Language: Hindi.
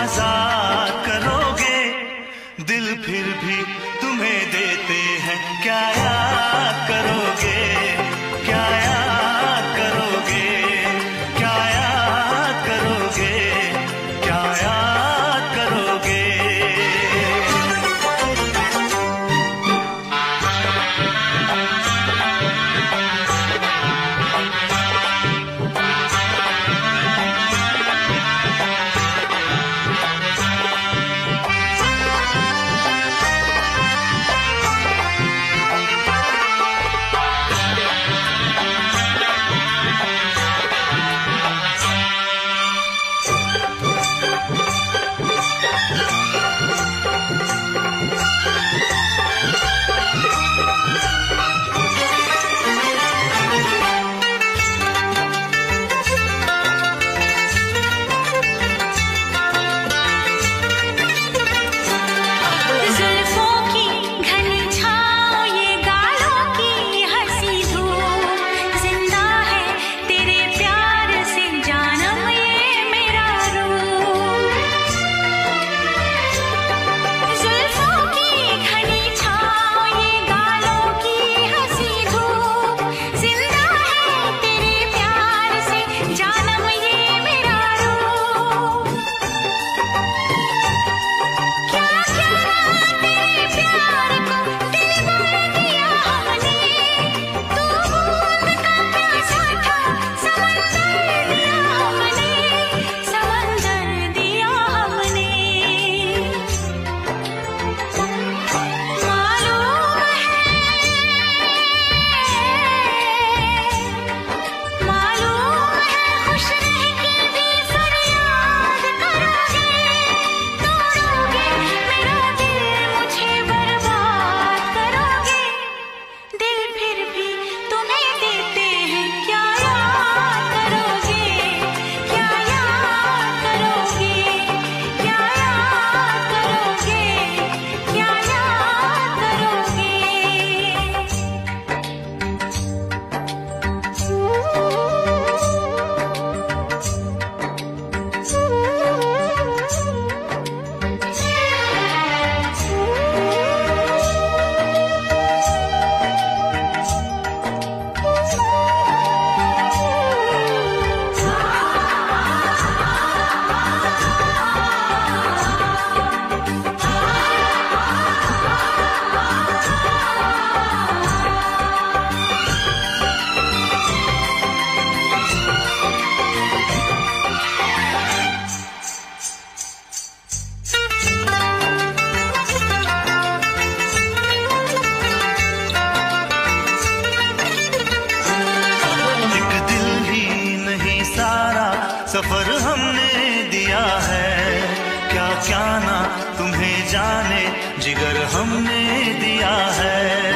आज़ाद करोगे दिल फिर भी सफ़र हमने दिया है। क्या क्या ना तुम्हें जाने जिगर हमने दिया है।